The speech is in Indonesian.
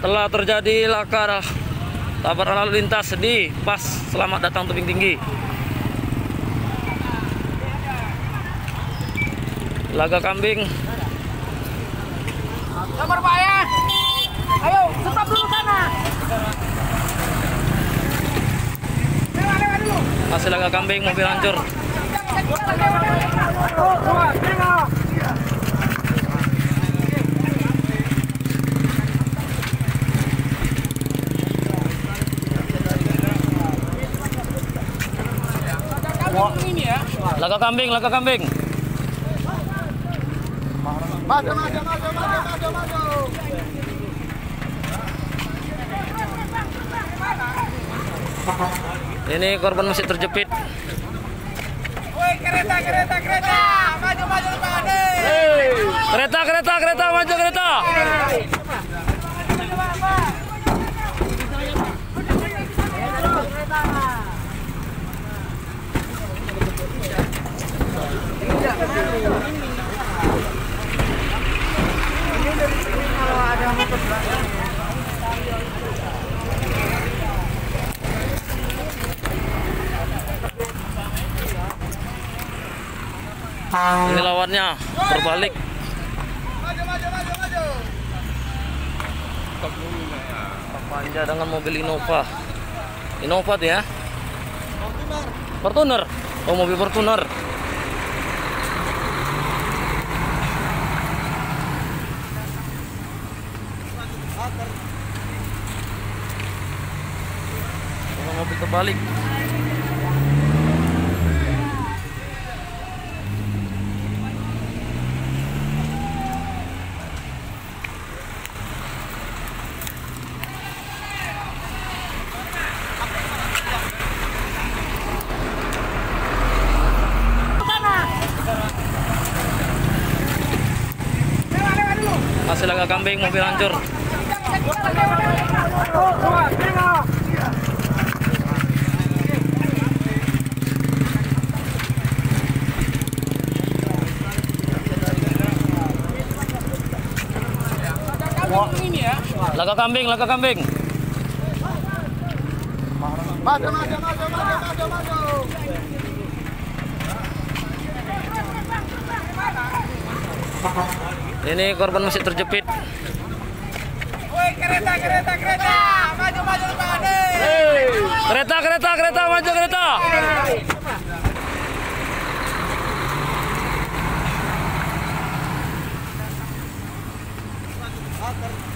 telah terjadi laka tabrak lalu lintas di pas selamat datang tebing tinggi. Laga kambing. Sabar Pak ya. Ayo, stop dulu sana. Hasil laga kambing mobil hancur. Ini ya. Laga kambing, laga kambing. Maju, maju, maju, maju, maju, maju. Ini korban masih terjepit. Woi, kereta, kereta, kereta. Maju, maju depan. Kereta, kereta, kereta, maju kereta. Ini lawannya terbalik. Panja dengan mobil Innova. Innova tuh ya? Fortuner. Oh mobil Fortuner. Lewat dulu. Hasil laga kambing mobil hancur. Ini Laga kambing, laga kambing. Maju, maju, maju, maju, maju, maju. Ini korban masih terjepit. Woi, kereta, kereta, kereta. Maju, maju depan. Kereta, kereta, kereta, maju kereta. Oh,